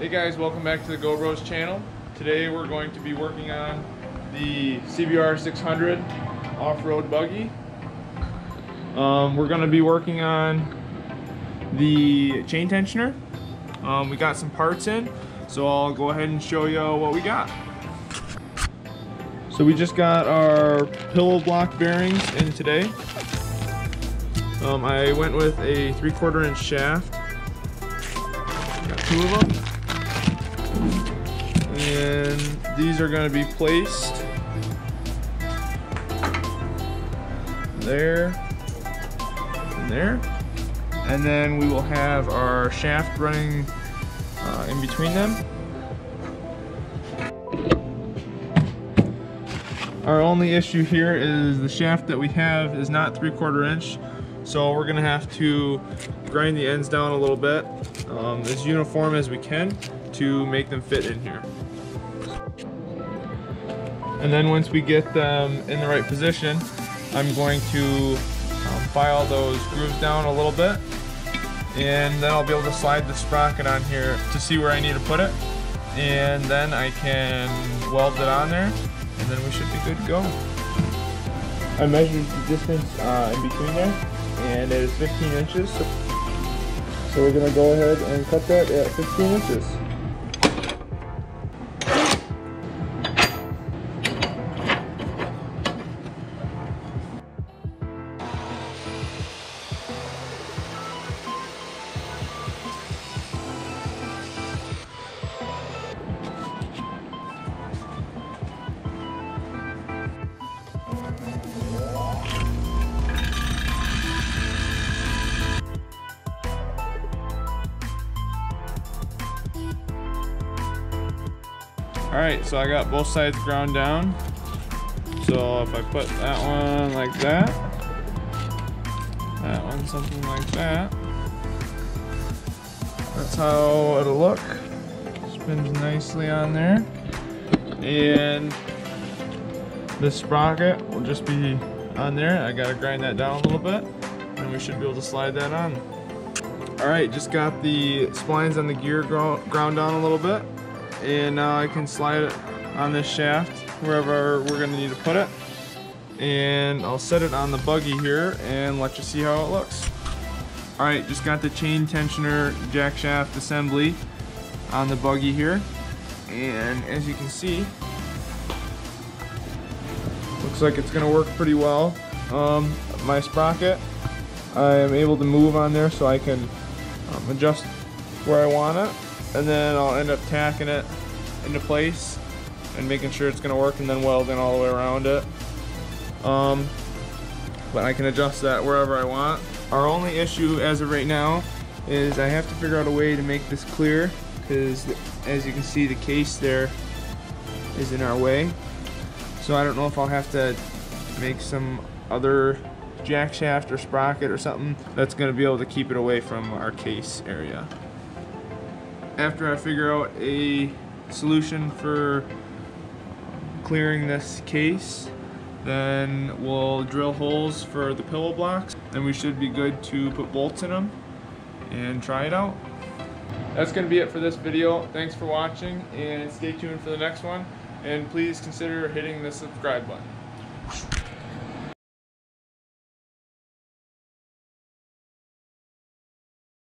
Hey guys, welcome back to the Go Bros channel. Today we're going to be working on the CBR 600 off-road buggy. Um, we're going to be working on the chain tensioner. Um, we got some parts in, so I'll go ahead and show you what we got. So we just got our pillow block bearings in today. Um, I went with a three quarter inch shaft. Got two of them. And these are going to be placed there and there. And then we will have our shaft running uh, in between them. Our only issue here is the shaft that we have is not three quarter inch. So we're gonna have to grind the ends down a little bit um, as uniform as we can to make them fit in here. And then once we get them in the right position, I'm going to um, file those grooves down a little bit and then I'll be able to slide the sprocket on here to see where I need to put it and then I can weld it on there and then we should be good to go. I measured the distance uh, in between there and it is 15 inches so, we're going to go ahead and cut that at 15 inches. All right, so I got both sides ground down. So if I put that one like that, that one something like that, that's how it'll look. Spins nicely on there. And this sprocket will just be on there. I gotta grind that down a little bit and we should be able to slide that on. All right, just got the splines on the gear ground down a little bit and now I can slide it on this shaft wherever we're gonna need to put it. And I'll set it on the buggy here and let you see how it looks. Alright just got the chain tensioner jack shaft assembly on the buggy here. And as you can see looks like it's gonna work pretty well. Um, my sprocket I am able to move on there so I can um, adjust where I want it and then I'll end up tacking it into place and making sure it's gonna work and then welding all the way around it. Um, but I can adjust that wherever I want. Our only issue as of right now is I have to figure out a way to make this clear because as you can see the case there is in our way. So I don't know if I'll have to make some other jack shaft or sprocket or something that's going to be able to keep it away from our case area after I figure out a solution for clearing this case then we'll drill holes for the pillow blocks and we should be good to put bolts in them and try it out. That's going to be it for this video. Thanks for watching and stay tuned for the next one and please consider hitting the subscribe button.